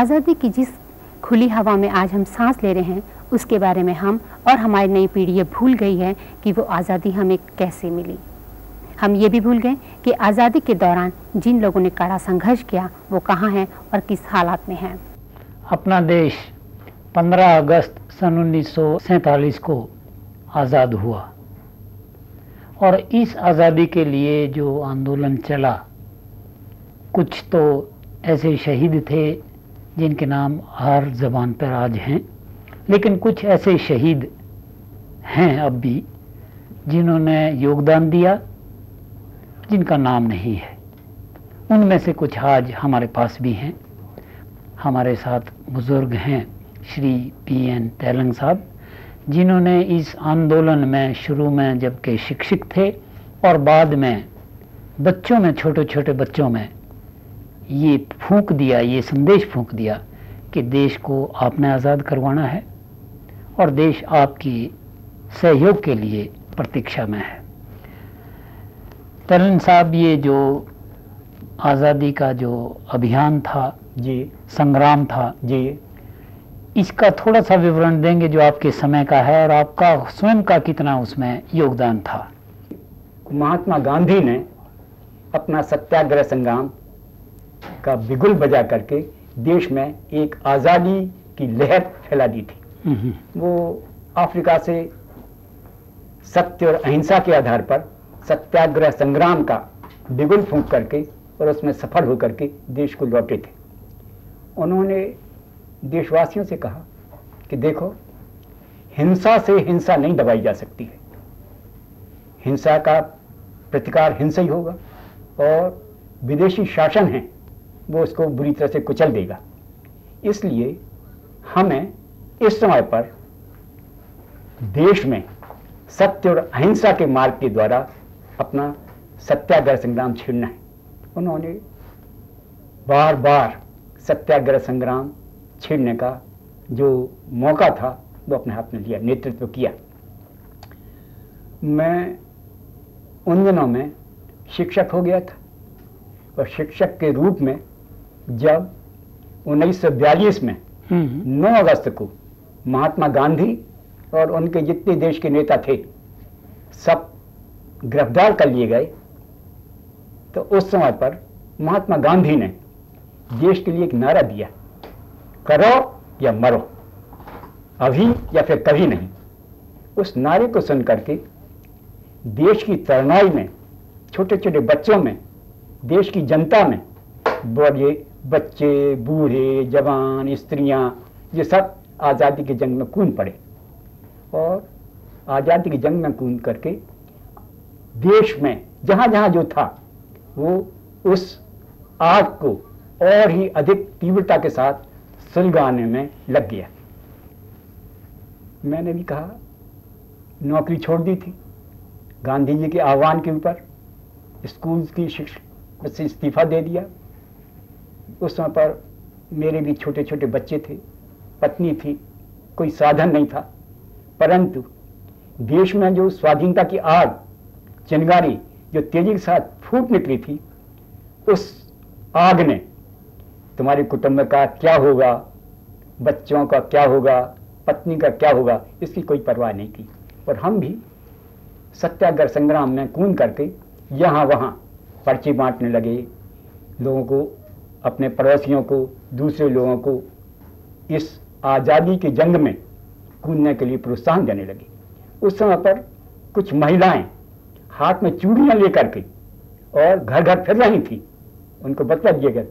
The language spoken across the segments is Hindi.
आज़ादी की जिस खुली हवा में आज हम सांस ले रहे हैं, उसके बारे में हम और हमारी नई पीढ़ी ये भूल गई है कि वो आज़ादी हमें कैसे मिली। हम ये भी भूल गए कि आज़ादी के दौरान जिन लोगों ने कड़ा संघर्ष किया, वो कहाँ हैं और किस हालात में हैं। अपना देश 15 अगस्त सन उन्नीस को आज़ाद हुआ। और इस आज़ादी के लिए जो आंदोलन चला, कुछ तो ऐसे शहीद थे जिनके नाम हर ज़बान पर आज हैं, लेकिन कुछ ऐसे शहीद हैं अब भी, जिन्होंने योगदान दिया, जिनका नाम नहीं है। उनमें से कुछ आज हमारे पास भी हैं। हमारे साथ बुज़ुर्ग हैं श्री पी एन तेलंग साहब, जिन्होंने इस आंदोलन में शुरू में जबकि शिक्षक थे और बाद में बच्चों में छोटे छोटे बच्चों में ये फूंक दिया ये संदेश फूंक दिया कि देश को आपने आज़ाद करवाना है और देश आपकी सहयोग के लिए प्रतीक्षा में है। तरन साहब ये जो आज़ादी का जो अभियान था जी। संग्राम था जी। इसका थोड़ा सा विवरण देंगे जो आपके समय का है और आपका स्वयं का कितना उसमें योगदान था? महात्मा गांधी ने अपना सत्याग्रह संग्राम का बिगुल बजा करके देश में एक आज़ादी की लहर फैला दी थी। वो अफ्रीका से सत्य और अहिंसा के आधार पर सत्याग्रह संग्राम का बिगुल फूंक करके और उसमें सफल होकर के देश को लौटे थे। उन्होंने देशवासियों से कहा कि देखो हिंसा से हिंसा नहीं दबाई जा सकती है। हिंसा का प्रतिकार हिंसा ही होगा और विदेशी शासन है वो उसको बुरी तरह से कुचल देगा। इसलिए हमें इस समय पर देश में सत्य और अहिंसा के मार्ग के द्वारा अपना सत्याग्रह संग्राम छेड़ना है। उन्होंने बार बार सत्याग्रह संग्राम छेड़ने का जो मौका था, वो अपने हाथ में लिया, नेतृत्व किया। मैं उन दिनों में शिक्षक हो गया था और शिक्षक के रूप में जब 1942 में हम्म, 9 अगस्त को महात्मा गांधी और उनके जितने देश के नेता थे सब गिरफ़्तार कर लिए गए तो उस समय पर महात्मा गांधी ने देश के लिए एक नारा दिया करो या मरो अभी या फिर कभी नहीं। उस नारे को सुन करके देश की तरनाई में छोटे छोटे बच्चों में देश की जनता में बड़े बच्चे, बूढ़े, जवान, स्त्रियाँ, ये सब आज़ादी के जंग में कूद पड़े। और आज़ादी की जंग में कूद करके देश में जहाँ जहाँ जो था, वो उस आग को और ही अधिक तीव्रता के साथ सुलगाने में लग गया। मैंने भी कहा, नौकरी छोड़ दी थी। गांधी जी के आह्वान के ऊपर, स्कूल की शिक्षा से इस्तीफा दे दिया। उस समय पर मेरे भी छोटे छोटे बच्चे थे, पत्नी थी, कोई साधन नहीं था। परंतु देश में जो स्वाधीनता की आग, चिंगारी, जो तेज़ी के साथ फूट निकली थी, उस आग ने तुम्हारे कुटुंब का क्या होगा? बच्चों का क्या होगा? पत्नी का क्या होगा? इसकी कोई परवाह नहीं थी और हम भी सत्याग्रह संग्राम में कूद करके यहाँ वहाँ पर्ची बांटने लगे। लोगों को अपने पड़ोसियों को, दूसरे लोगों को इस आज़ादी की जंग में कूदने के लिए प्रोत्साहन देने लगे। उस समय पर कुछ महिलाएँ हाथ में चूड़ियाँ लेकर के और घर घर फिर रही थी। उनको बतला दिए गए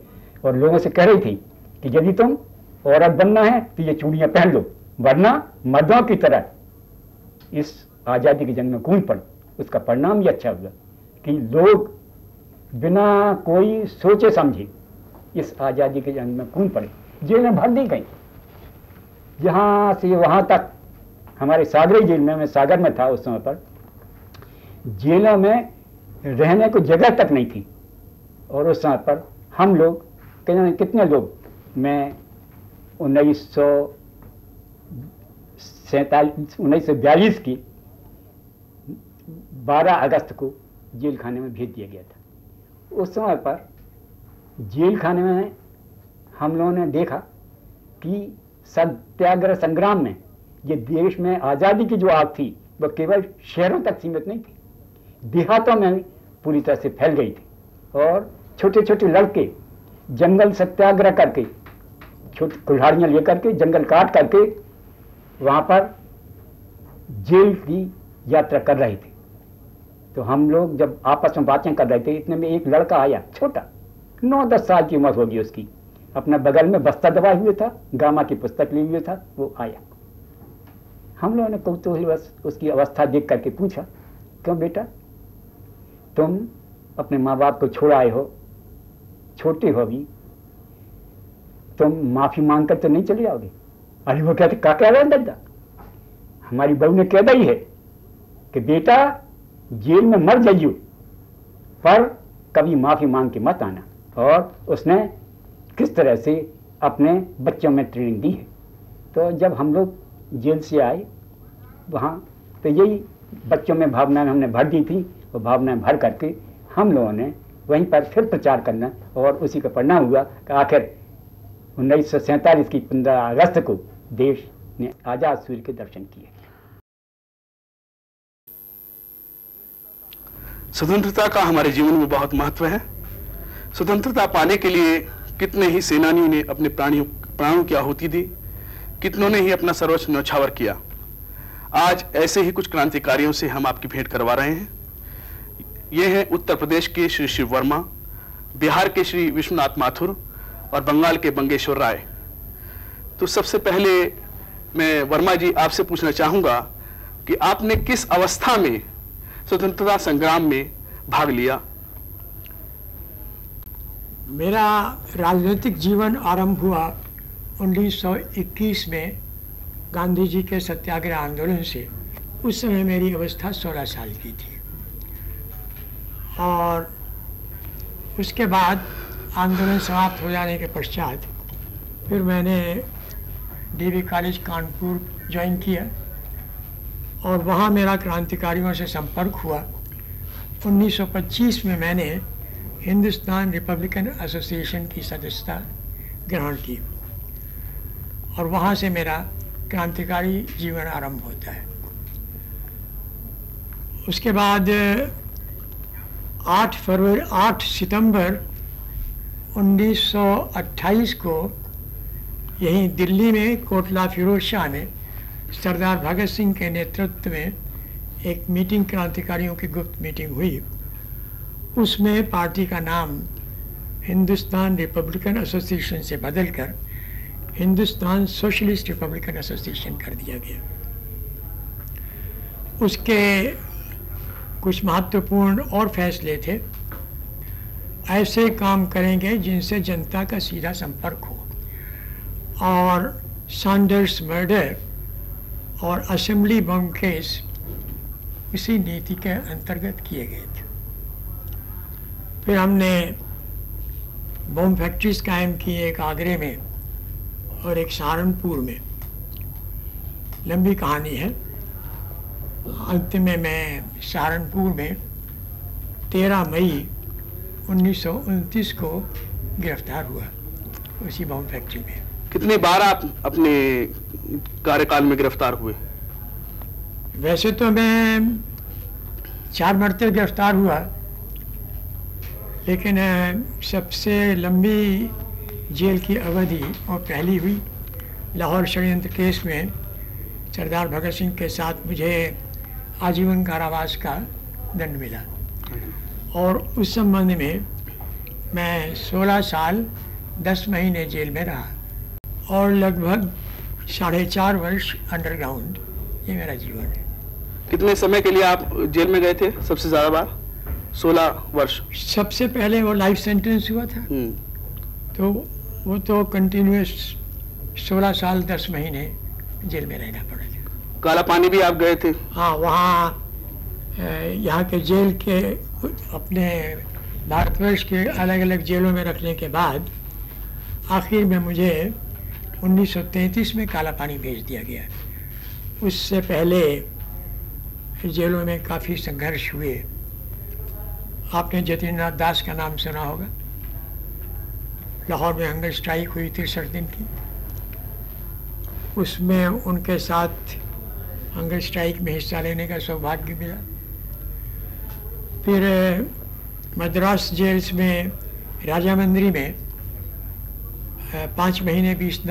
और लोगों से कह रही थी कि यदि तुम औरत बनना है तो ये चूड़ियाँ पहन लो, वरना मर्दों की तरह इस आज़ादी की जंग में कूद पड़ो। उसका परिणाम ये अच्छा हुआ कि लोग बिना कोई सोचे समझे इस आज़ादी के जंग में कूद पड़े, जेलें भर दी गई। यहाँ से वहाँ तक हमारे सागरी जेल में, मैं सागर में था उस समय पर, जेलों में रहने को जगह तक नहीं थी। और उस समय पर हम लोग, कितने कितने लोग, मैं उन्नीस सौ सैतालीस, उन्नीस सौ बयालीस की 12 अगस्त को जेल खाने में भेज दिया गया था। उस समय पर जेल खाने में हम लोगों ने देखा कि सत्याग्रह संग्राम में, ये देश में आज़ादी की जो आग थी वह केवल शहरों तक सीमित नहीं थी, देहातों में पूरी तरह से फैल गई थी। और छोटे छोटे लड़के जंगल सत्याग्रह करके, छोटी कुल्हाड़ियाँ लेकर के, जंगल काट करके, वहाँ पर जेल की यात्रा कर रहे थे। तो हम लोग जब आपस में बातें कर रहे थे, इतने में एक लड़का आया, छोटा। नौ दस साल की उम्र होगी उसकी। अपना बगल में बस्ता दबाए हुए था, गामा की पुस्तक लिए हुए था, वो आया। हम लोगों ने कौतूहल बस उसकी अवस्था देख करके पूछा, क्यों बेटा? तुम अपने माँ बाप को छोड़ आए हो, छोटे हो अभी। तुम माफ़ी मांग कर तो नहीं चले जाओगे अरे, वो कहते का कह रहे हैं दादा हमारी बहू ने कह दी है कि, बेटा, जेल में मर जाइयो, पर कभी माफ़ी मांग के मत आना। और उसने किस तरह से अपने बच्चों में ट्रेनिंग दी है। तो जब हम लोग जेल से आए, वहाँ तो यही बच्चों में भावनाएँ हमने भर दी थी। वो भावनाएँ भर करके हम लोगों ने वहीं पर फिर प्रचार करना और उसी का परिणाम हुआ कि आखिर उन्नीस सौ सैंतालीस की पंद्रह अगस्त को देश ने आज़ाद सूर्य के दर्शन किए। स्वतंत्रता का हमारे जीवन में बहुत महत्व है। स्वतंत्रता पाने के लिए कितने ही सेनानियों ने अपने प्राणियों, प्राणों की आहुति दी, कितनों ने ही अपना सर्वोच्च न्यौछावर किया। आज ऐसे ही कुछ क्रांतिकारियों से हम आपकी भेंट करवा रहे हैं। ये हैं उत्तर प्रदेश के श्री शिव वर्मा, बिहार के श्री विश्वनाथ माथुर और बंगाल के बंगेश्वर राय। तो सबसे पहले मैं वर्मा जी आपसे पूछना चाहूँगा कि आपने किस अवस्था में स्वतंत्रता संग्राम में भाग लिया? मेरा राजनीतिक जीवन आरंभ हुआ 1921 में गांधी जी के सत्याग्रह आंदोलन से। उस समय मेरी अवस्था 16 साल की थी। और उसके बाद आंदोलन समाप्त हो जाने के पश्चात फिर मैंने डीवी कॉलेज कानपुर ज्वाइन किया और वहाँ मेरा क्रांतिकारियों से संपर्क हुआ। 1925 में मैंने हिंदुस्तान रिपब्लिकन एसोसिएशन की सदस्यता ग्रहण की। और वहाँ से मेरा क्रांतिकारी जीवन आरंभ होता है। उसके बाद 8 फरवरी 8 सितंबर 1928 को यहीं दिल्ली में कोटला फिरोज शाह में सरदार भगत सिंह के नेतृत्व में एक मीटिंग क्रांतिकारियों की गुप्त मीटिंग हुई। उसमें पार्टी का नाम हिंदुस्तान रिपब्लिकन एसोसिएशन से बदलकर हिंदुस्तान सोशलिस्ट रिपब्लिकन एसोसिएशन कर दिया गया। उसके कुछ महत्वपूर्ण और फैसले थे। ऐसे काम करेंगे जिनसे जनता का सीधा संपर्क हो। और सैंडर्स मर्डर और असेंबली बम केस इसी नीति के अंतर्गत किए गए थे। फिर हमने बम फैक्ट्रीज कायम की एक आगरे में और एक सहारनपुर में। लंबी कहानी है। अंत में मैं सहारनपुर में 13 मई उन्नीस सौ उनतीस को गिरफ़्तार हुआ उसी बम फैक्ट्री में। कितनी बार आप अपने कार्यकाल में गिरफ़्तार हुए? वैसे तो मैं चार मरते गिरफ़्तार हुआ। लेकिन सबसे लंबी जेल की अवधि और पहली हुई लाहौर षडयंत्र केस में सरदार भगत सिंह के साथ मुझे आजीवन कारावास का दंड मिला। और उस संबंध में मैं 16 साल 10 महीने जेल में रहा और लगभग साढ़े चार वर्ष अंडरग्राउंड ये मेरा जीवन है। कितने समय के लिए आप जेल में गए थे सबसे ज़्यादा बार? सोलह वर्ष। सबसे पहले वो लाइफ सेंटेंस हुआ था। हम्म, तो वो तो कंटिन्यूस सोलह साल दस महीने जेल में रहना पड़ा था। काला पानी भी आप गए थे? हाँ वहाँ यहाँ के जेल के अपने भारतवर्ष के अलग अलग जेलों में रखने के बाद आखिर में मुझे 1933 में काला पानी भेज दिया गया। उससे पहले जेलों में काफ़ी संघर्ष हुए। आपने जतीन्द्रनाथ दास का नाम सुना होगा। लाहौर में हंगर स्ट्राइक हुई तिरसठ दिन की। उसमें उनके साथ हंगर स्ट्राइक में हिस्सा लेने का सौभाग्य मिला। फिर, मद्रास जेल्स में, राजा मंदिरी में पाँच महीने बीस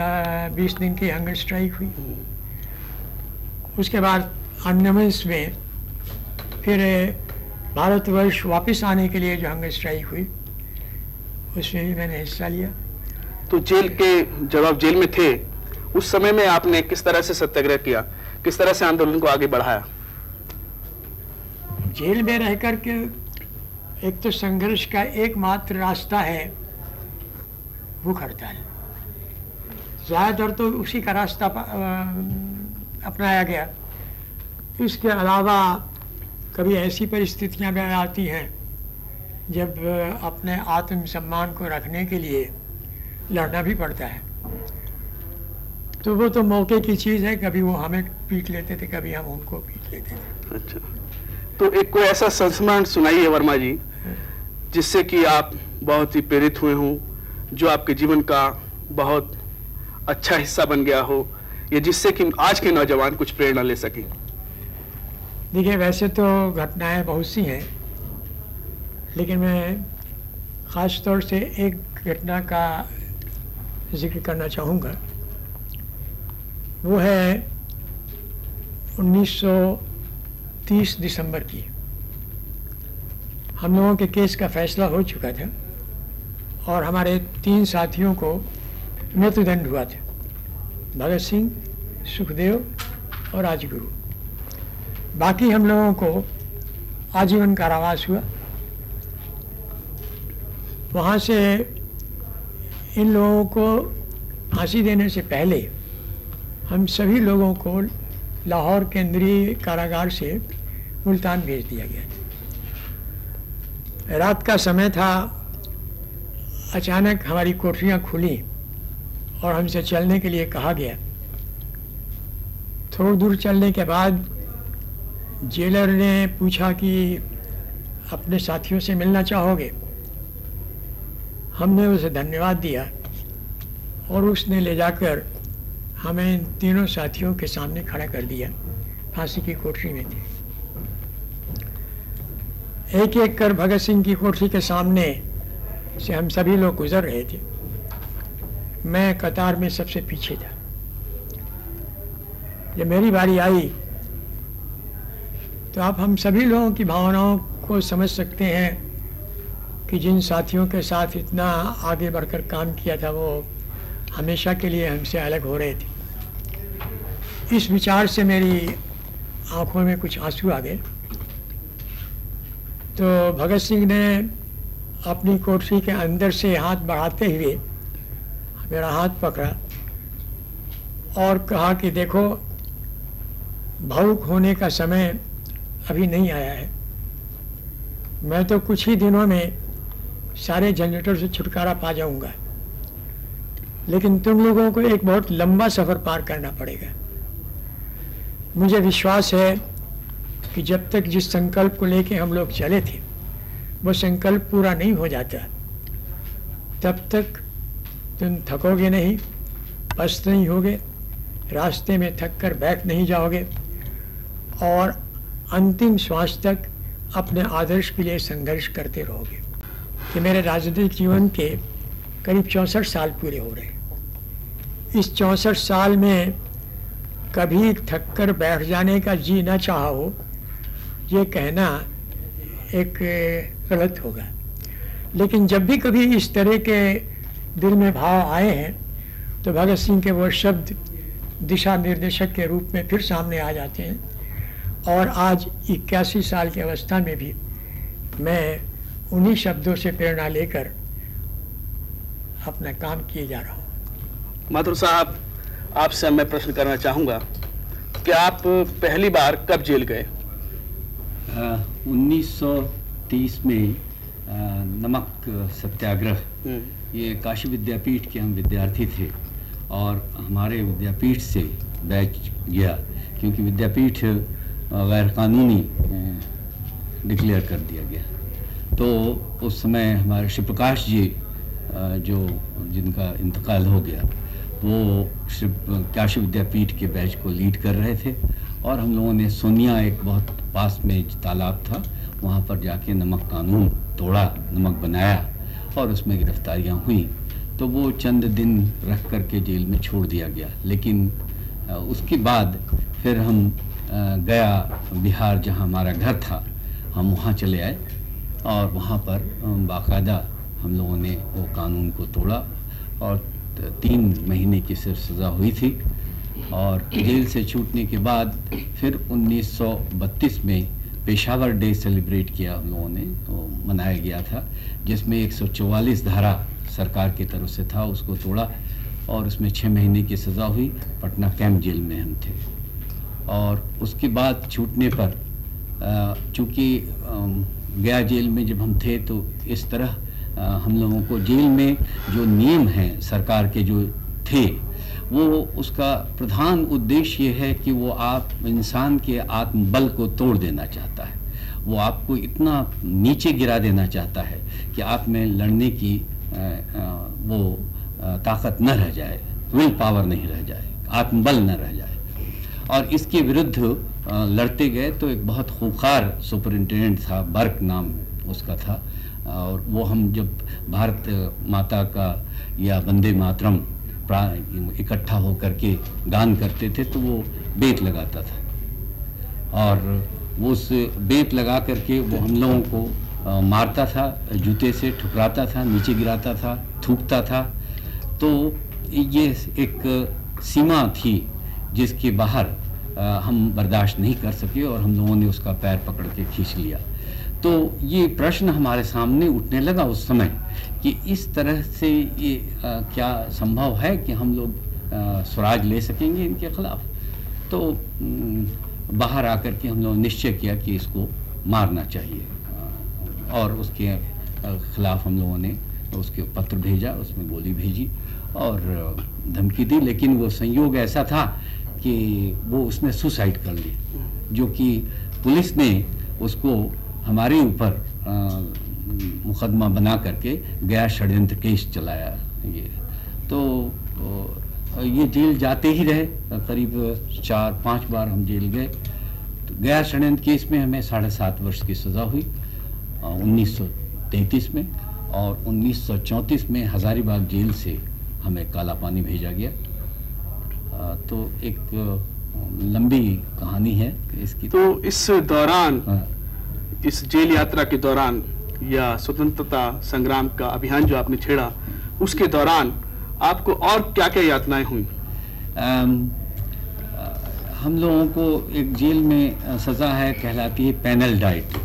बीस दिन की हंगर स्ट्राइक हुई। उसके बाद अंडमंस में, फिर भारतवर्ष वापस आने के लिए जो हंगर स्ट्राइक हुई उसमें भी मैंने हिस्सा लिया। तो जेल के जब आप जेल में थे उस समय में आपने किस तरह से सत्याग्रह किया? किस तरह से आंदोलन को आगे बढ़ाया? जेल में रह कर के एक तो संघर्ष का एकमात्र रास्ता है भूख हड़ताल ज़्यादातर तो उसी का रास्ता अपनाया गया। इसके अलावा कभी ऐसी परिस्थितियाँ भी आती हैं, जब अपने आत्म सम्मान को रखने के लिए लड़ना भी पड़ता है। तो वो तो मौके की चीज़ है, कभी वो हमें पीट लेते थे, कभी हम उनको पीट लेते थे। अच्छा। तो एक कोई ऐसा संस्मरण सुनाइए वर्मा जी, जिससे कि आप बहुत ही प्रेरित हुए हों, जो आपके जीवन का बहुत अच्छा हिस्सा बन गया हो, या जिससे कि आज के नौजवान कुछ प्रेरणा ले सकें। देखिए, वैसे तो घटनाएँ बहुत सी हैं, लेकिन मैं ख़ास तौर से एक घटना का ज़िक्र करना चाहूँगा। वो है 1930 दिसंबर की। हम लोगों के केस का फैसला हो चुका था और हमारे तीन साथियों को मृत्युदंड हुआ था। भगत सिंह, सुखदेव और राजगुरु। बाकी हम लोगों को आजीवन कारावास हुआ। वहाँ से इन लोगों को फांसी देने से पहले हम सभी लोगों को लाहौर केंद्रीय कारागार से मुल्तान भेज दिया गया रात का समय था, अचानक हमारी कोठरियाँ खुली और हमसे चलने के लिए कहा गया। थोड़ी दूर चलने के बाद जेलर ने पूछा कि अपने साथियों से मिलना चाहोगे? हमने उसे धन्यवाद दिया और उसने ले जाकर हमें तीनों साथियों के सामने खड़ा कर दिया, फांसी की कोठरी में। थे एक एक कर भगत सिंह की कोठरी के सामने से हम सभी लोग गुजर रहे थे। मैं कतार में सबसे पीछे था। जब मेरी बारी आई तो आप हम सभी लोगों की भावनाओं को समझ सकते हैं कि जिन साथियों के साथ इतना आगे बढ़कर काम किया था, वो हमेशा के लिए हमसे अलग हो रहे थे। इस विचार से मेरी आँखों में कुछ आँसू आ गए। तो भगत सिंह ने अपनी कोठरी के अंदर से हाथ बढ़ाते हुए मेरा हाथ पकड़ा और कहा कि देखो भावुक होने का समय अभी नहीं आया है। मैं तो कुछ ही दिनों में सारे जनरेटर से छुटकारा पा जाऊँगा। लेकिन तुम लोगों को एक बहुत लंबा सफ़र पार करना पड़ेगा। मुझे विश्वास है कि जब तक जिस संकल्प को लेके हम लोग चले थे, वो संकल्प पूरा नहीं हो जाता। तब तक तुम थकोगे नहीं, पस्त नहीं होगे, रास्ते में थक कर बैठ नहीं जाओगे, और अंतिम श्वास तक अपने आदर्श के लिए संघर्ष करते रहोगे कि मेरे राजनीतिक जीवन के करीब चौंसठ साल पूरे हो रहे इस चौंसठ साल में कभी थक कर बैठ जाने का जी न चाहा हो ये कहना एक गलत होगा। लेकिन जब भी कभी इस तरह के दिल में भाव आए हैं तो भगत सिंह के वो शब्द दिशा निर्देशक के रूप में फिर सामने आ जाते हैं। और आज इक्यासी साल की अवस्था में भी मैं उन्हीं शब्दों से प्रेरणा लेकर अपना काम किए जा रहा हूँ। माथुर साहब आपसे मैं प्रश्न करना चाहूँगा कि आप पहली बार कब जेल गए? उन्नीस सौ तीस में आ, नमक सत्याग्रह। हम्म। ये काशी विद्यापीठ के हम विद्यार्थी थे और हमारे विद्यापीठ से बैच गया क्योंकि विद्यापीठ गैर कानूनी डिक्लेयर कर दिया गया। तो उस समय हमारे शिव प्रकाश जी जो जिनका इंतकाल हो गया, वो श्री काशी विद्यापीठ के बैच को लीड कर रहे थे और हम लोगों ने सोनिया एक बहुत पास में तालाब था, वहाँ पर जाके नमक कानून तोड़ा, नमक बनाया और उसमें गिरफ्तारियाँ हुई। तो वो चंद दिन रख करके जेल में छोड़ दिया गया। लेकिन उसके बाद फिर हम गया बिहार जहाँ हमारा घर था, हम वहाँ चले आए और वहाँ पर बाकायदा हम लोगों ने वो कानून को तोड़ा और तीन महीने की सिर्फ़ सज़ा हुई थी और जेल से छूटने के बाद फिर 1932 में पेशावर डे सेलिब्रेट किया हम लोगों ने तो मनाया गया था, जिसमें 144 धारा सरकार की तरफ़ से था, उसको तोड़ा और उसमें छः महीने की सज़ा हुई, पटना कैंप जेल में हम थे। और उसके बाद छूटने पर चूँकि गया जेल में जब हम थे तो इस तरह हम लोगों को जेल में जो नियम हैं सरकार के जो थे, वो उसका प्रधान उद्देश्य ये है कि वो आप इंसान के आत्मबल को तोड़ देना चाहता है। वो आपको इतना नीचे गिरा देना चाहता है कि आप में लड़ने की वो ताकत न रह जाए, विल पावर नहीं रह जाए, आत्मबल न रह जाए। और इसके विरुद्ध लड़ते गए तो एक बहुत खूंखार सुपरिंटेंडेंट था, बर्क नाम उसका था। और वो हम जब भारत माता का या वंदे मातरम इकट्ठा होकर के गान करते थे तो वो बेत लगाता था। और वो उस बेत लगा करके वो हम लोगों को मारता था, जूते से ठुकराता था, नीचे गिराता था, थूकता था। तो ये एक सीमा थी जिसके बाहर हम बर्दाश्त नहीं कर सके और हम लोगों ने उसका पैर पकड़ के खींच लिया। तो ये प्रश्न हमारे सामने उठने लगा उस समय कि इस तरह से ये आ, क्या संभव है कि हम लोग स्वराज ले सकेंगे इनके खिलाफ? तो बाहर आकर के हम लोग निश्चय किया कि इसको मारना चाहिए। और उसके खिलाफ हम लोगों ने उसके पत्र भेजा उसमें गोली भेजी और धमकी दी। लेकिन वो संयोग ऐसा था कि वो उसने सुसाइड कर ली जो कि पुलिस ने उसको हमारे ऊपर मुकदमा बना करके गया षडयंत्र केस चलाया ये। तो ये जेल जाते ही रहे, करीब चार, पाँच बार हम जेल गए। तो गया षडयंत्र केस में हमें साढ़े सात वर्ष की सज़ा हुई उन्नीस में और 1934 में हज़ारीबाग जेल से हमें काला पानी भेजा गया। तो एक लंबी कहानी है इसकी तो इस दौरान हाँ। इस जेल यात्रा के दौरान या स्वतंत्रता संग्राम का अभियान जो आपने छेड़ा उसके दौरान आपको और क्या क्या यातनाएँ हुई हम लोगों को एक जेल में सज़ा है कहलाती है पैनल डाइट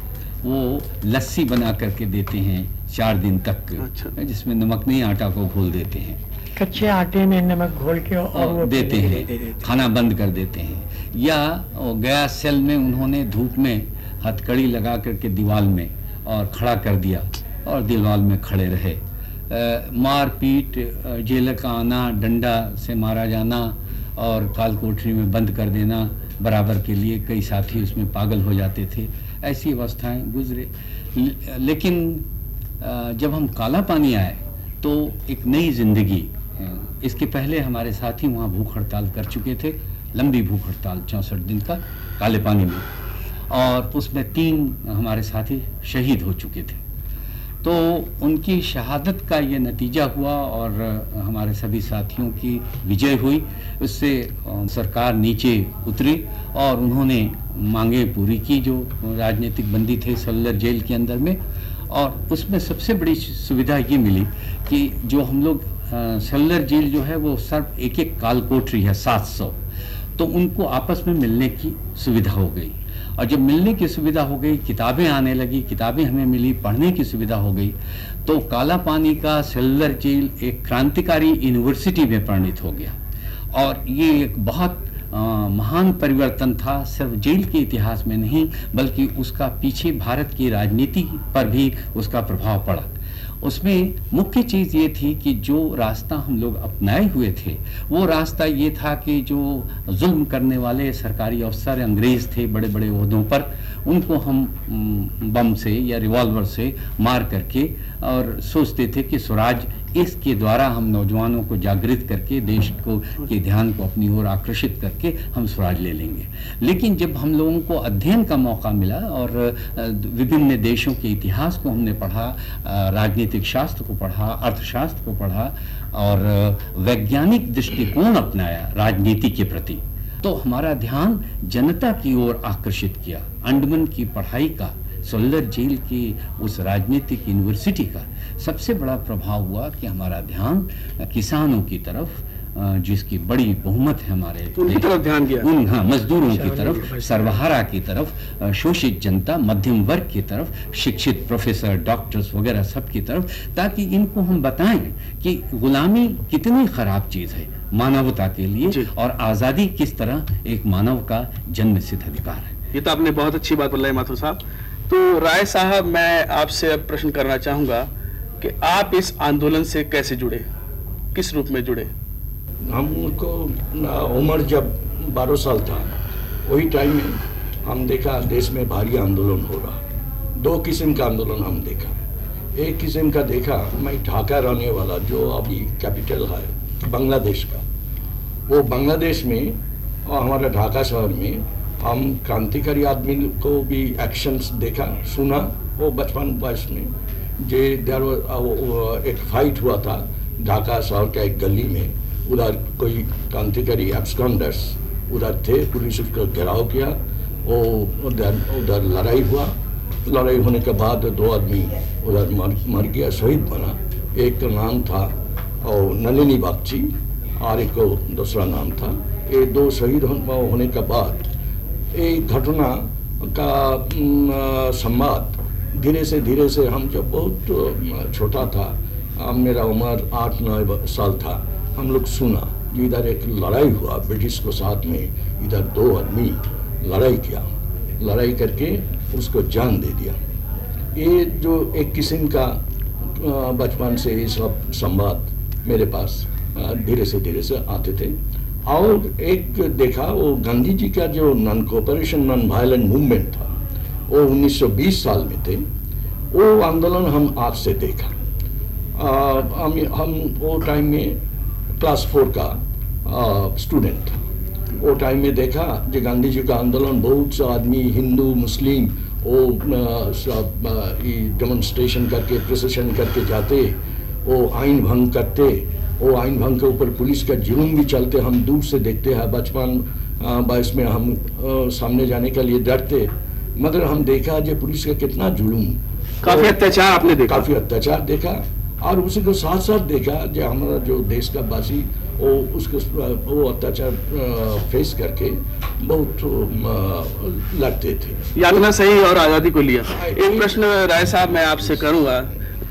वो लस्सी बना करके देते हैं चार दिन तक अच्छा। जिसमें नमक नहीं आटा को घोल देते हैं कच्चे आटे में नमक घोल के और वो देते हैं खाना बंद कर देते हैं। या गया सेल में उन्होंने धूप में हथकड़ी लगा करके दीवार में और खड़ा कर दिया और दीवार में खड़े रहे। मारपीट जेल का आना डंडा से मारा जाना और काल कोठरी में बंद कर देना बराबर के लिए कई साथी उसमें पागल हो जाते थे। ऐसी अवस्थाएँ गुजरे। लेकिन जब हम काला पानी आए तो एक नई ज़िंदगी इसके पहले हमारे साथी वहाँ भूख हड़ताल कर चुके थे, लंबी भूख हड़ताल, चौंसठ दिन का, काले पानी में। और उसमें तीन हमारे साथी शहीद हो चुके थे। तो उनकी शहादत का ये नतीजा हुआ और हमारे सभी साथियों की विजय हुई। उससे सरकार नीचे उतरी और उन्होंने मांगे पूरी की जो राजनीतिक बंदी थे सल्लर जेल के अंदर में। और उसमें सबसे बड़ी सुविधा ये मिली कि जो हम लोग सल्लर जेल जो है वो सिर्फ़ एक एक काल कोठरी है सात सौ। तो उनको आपस में मिलने की सुविधा हो गई। और जब मिलने की सुविधा हो गई किताबें आने लगी किताबें हमें मिली पढ़ने की सुविधा हो गई तो काला पानी का सेलुलर जेल एक क्रांतिकारी यूनिवर्सिटी में परिणित हो गया। और ये एक बहुत आ, महान परिवर्तन था सिर्फ़ जेल के इतिहास में नहीं बल्कि उसका पीछे भारत की राजनीति पर भी उसका प्रभाव पड़ा। उसमें मुख्य चीज़ ये थी कि जो रास्ता हम लोग अपनाए हुए थे, वो रास्ता ये था कि जो जुल्म करने वाले सरकारी अफसर अंग्रेज़ थे बड़े बड़े उहदों पर, उनको हम बम से या रिवॉल्वर से मार करके और सोचते थे कि स्वराज इसके द्वारा हम नौजवानों को जागृत करके, देश को, के ध्यान को अपनी ओर आकर्षित करके हम स्वराज ले लेंगे। लेकिन जब हम लोगों को अध्ययन का मौका मिला और विभिन्न देशों के इतिहास को हमने पढ़ा राजनीतिक शास्त्र को पढ़ा, अर्थशास्त्र को पढ़ा और वैज्ञानिक दृष्टिकोण अपनाया राजनीति के प्रति तो हमारा ध्यान जनता की ओर आकर्षित किया, अंडमन की पढ़ाई का। सोलर जेल की उस राजनीतिक यूनिवर्सिटी का सबसे बड़ा प्रभाव हुआ कि हमारा ध्यान किसानों की तरफ़ जिसकी बड़ी बहुमत है हमारे उनकी तरफ़ ध्यान गया। उन हाँ मजदूरों की तरफ़ सर्वहारा की तरफ़ शोषित जनता मध्यम वर्ग की तरफ़ शिक्षित प्रोफेसर डॉक्टर्स वगैरह सब की तरफ़ ताकि इनको हम बताएँ कि गुलामी कितनी खराब चीज़ है मानवता के लिए और आज़ादी किस तरह एक मानव का जन्म सिद्ध अधिकार है। ये तो आपने बहुत अच्छी बात बोला माथुर साहब। तो राय साहब, मैं आपसे अब प्रश्न करना चाहूँगा कि आप इस आंदोलन से कैसे जुड़े? किस रूप में जुड़े? हमको उम्र जब बारह साल था, वही टाइम में हम देखा देश में भारी आंदोलन हो रहा। दो किस्म का आंदोलन हम देखा। एक किस्म का देखा, मैं ढाका रहने वाला जो अभी कैपिटल है, बांग्लादेश का। वो बांग्लादेश में और हमारा ढाका शहर में हम क्रांतिकारी आदमी को भी एक्शंस देखा, सुना, वो बचपन वयस में। जे देर एक फाइट हुआ था, ढाका शहर का एक गली में। उधर कोई क्रांतिकारी एब्सकॉन्डर्स उधर थे, पुलिस उसका घेराव किया, वो उधर उधर लड़ाई हुआ। लड़ाई होने के बाद दो आदमी उधर मर मर गया, शहीद बना। एक का नाम था और नलिनी बागची, और एक को दूसरा नाम था। ये दो शहीद होने के बाद एक घटना का संवाद धीरे से धीरे से हम जब बहुत छोटा था मेरा उम्र आठ, नौ साल था, हम लोग सुना इधर एक लड़ाई हुआ, ब्रिटिश को साथ में इधर दो आदमी लड़ाई किया, लड़ाई करके उसको जान दे दिया। ये जो एक किस्म का बचपन से ये सब संवाद मेरे पास धीरे से धीरे से आते थे। और एक देखा वो गांधी जी का जो non cooperation non violent movement था वो 1920 साल में थे। वो आंदोलन हम आज से देखा। आ, हम हम वो टाइम में क्लास फोर का स्टूडेंट था। वो टाइम में देखा जो गांधी जी का आंदोलन बहुत से आदमी हिंदू मुस्लिम वो डेमोन्स्ट्रेशन करके प्रोसेशन करके जाते वो आइन भंग करते वो आइन भंग के ऊपर पुलिस का जुलूम भी चलते हम दूर से देखते हैं बचपन बाईस में हम आ, सामने जाने के लिए डरते। मगर हम देखा जो पुलिस का कितना जुलूम काफ़ी अत्याचार आपने देखा। काफ़ी अत्याचार देखा और उसी को साथ साथ देखा जो हमारा जो देश का बासी वो उसको वो अत्याचार फेस करके बहुत लड़ते थे। यातना सही और आज़ादी को लिया। एक प्रश्न राय साहब मैं आपसे करूँगा।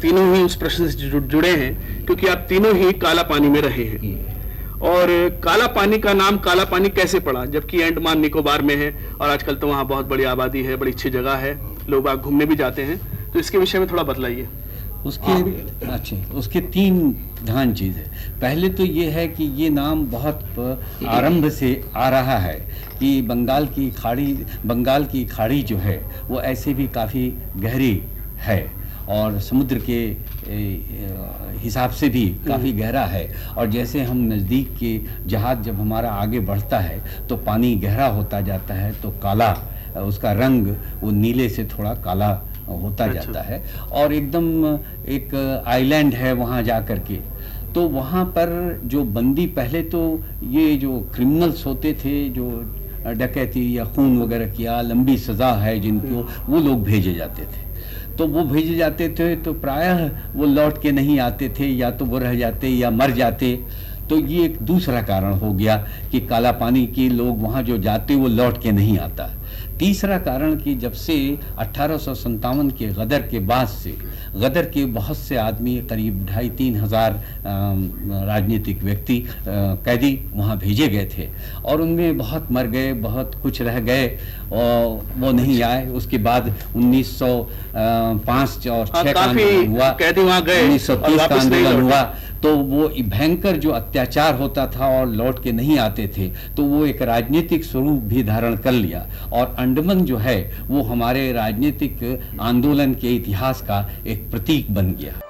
तीनों ही उस प्रश्न से जुड़े हैं क्योंकि आप तीनों ही काला पानी में रहे हैं। हम्म। और काला पानी का नाम काला पानी कैसे पड़ा? जबकि अंडमान निकोबार में है और आजकल तो वहाँ बहुत बड़ी आबादी है बड़ी अच्छी जगह है लोग बाग घूमने भी जाते हैं। तो इसके विषय में थोड़ा बतलाइए। उसके अच्छा उसके तीन प्रधान चीज़ है। पहले तो ये है कि ये नाम बहुत आरंभ से आ रहा है कि बंगाल की खाड़ी बंगाल की खाड़ी जो है वो ऐसे भी काफ़ी गहरी है। और समुद्र के हिसाब से भी काफ़ी हम्म। गहरा है और जैसे हम नज़दीक के जहाज़ जब हमारा आगे बढ़ता है तो पानी गहरा होता जाता है तो काला उसका रंग वो नीले से थोड़ा काला होता अच्छा। जाता है और एकदम एक आइलैंड है वहाँ जा कर के तो वहाँ पर जो बंदी पहले तो ये जो क्रिमिनल्स होते थे जो डकैती या खून वगैरह किया लंबी सज़ा है जिनको हम्म। वो लोग भेजे जाते थे तो वो भेजे जाते थे तो प्रायः वो लौट के नहीं आते थे, या तो वो रह जाते, या मर जाते। तो ये एक दूसरा कारण हो गया कि काला पानी के लोग वहाँ जो जाते, वो लौट के नहीं आता। तीसरा कारण कि जब से अठारह सौ सतावन के गदर के बाद से गदर के बहुत से आदमी करीब ढाई तीन हज़ार राजनीतिक व्यक्ति कैदी वहाँ भेजे गए थे और उनमें बहुत मर गए बहुत कुछ रह गए और वो नहीं आए। उसके बाद 1905 और हाँ, छः का आंदोलन हुआ। कैदी वहाँ गए उन्नीस सौ तीस का आंदोलन हुआ। तो वो भयंकर जो अत्याचार होता था और लौट के नहीं आते थे तो वो एक राजनीतिक स्वरूप भी धारण कर लिया। और अंडमन जो है, वो हमारे राजनीतिक आंदोलन के इतिहास का एक प्रतीक बन गया।